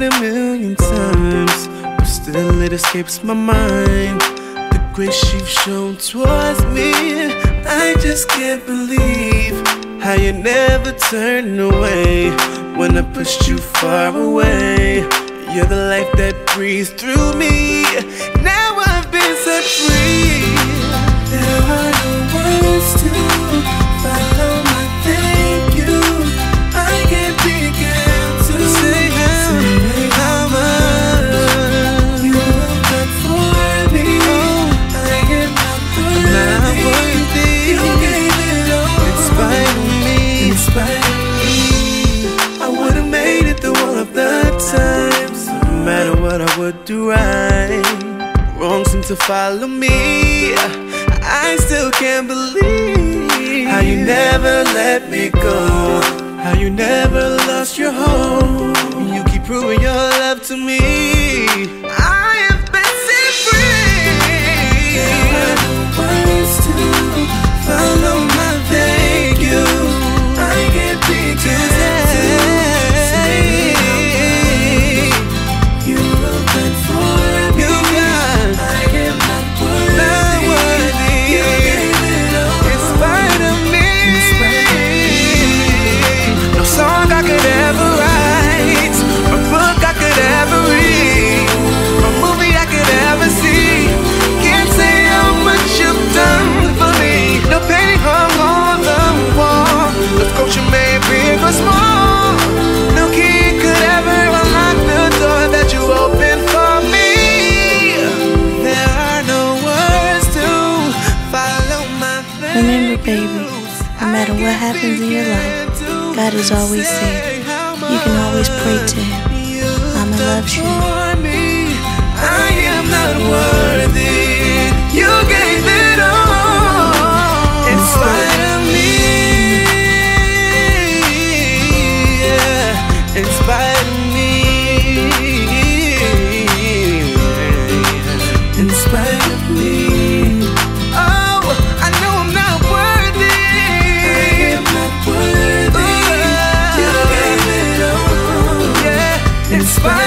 it a million times, but still it escapes my mind. The grace you've shown towards me, I just can't believe how you never turned away when I pushed you far away. You're the life that breathes through me. Now I've been set free. There are no words. Would do right, wrong seemed to follow me. I still can't believe how you never let me go. How you never lost your hope. You keep proving your love to me. I baby, no matter what happens in your life, God is always there. You can always pray to Him. Mama loves you. spot.